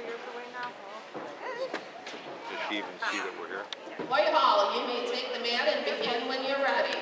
Does she even see that we're here? Whitehall, you may take the mat and begin when you're ready.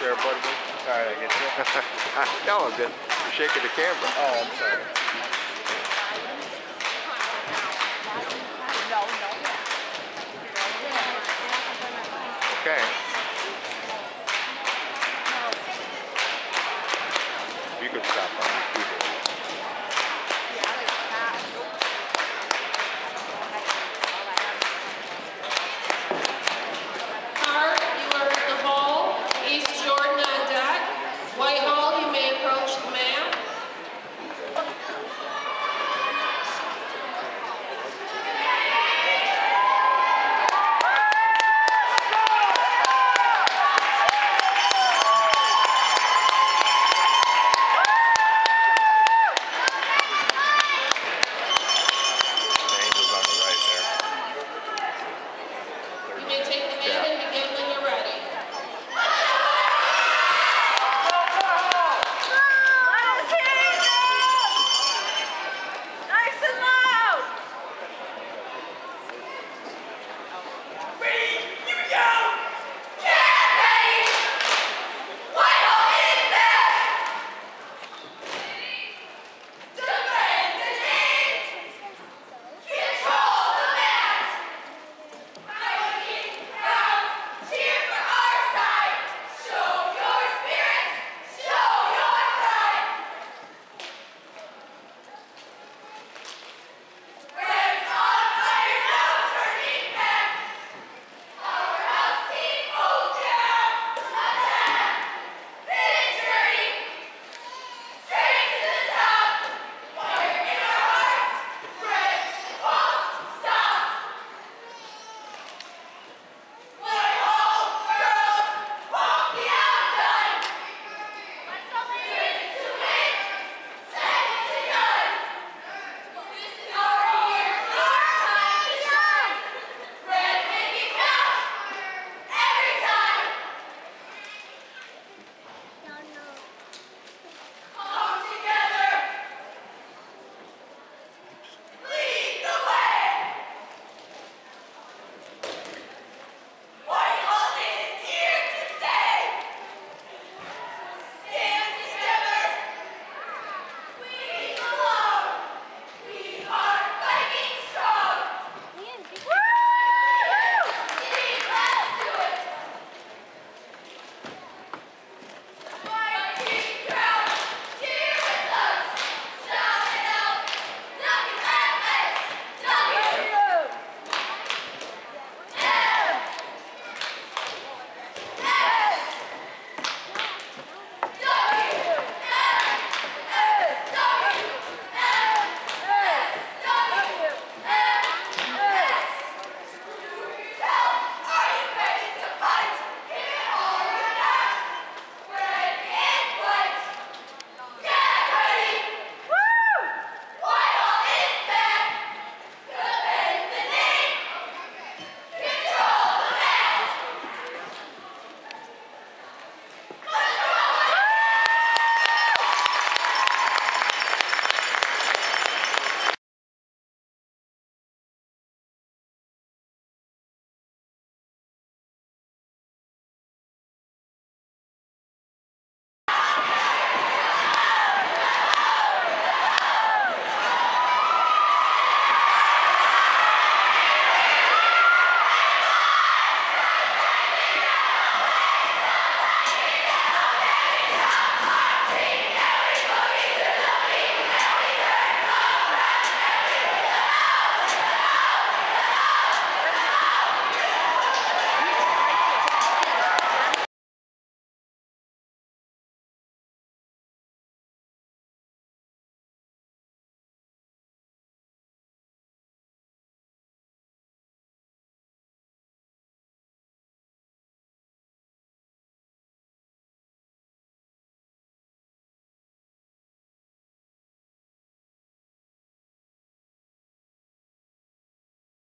there, buddy. Sorry, I get you. no, I'm just shaking the camera. Oh, I'm sorry. Okay.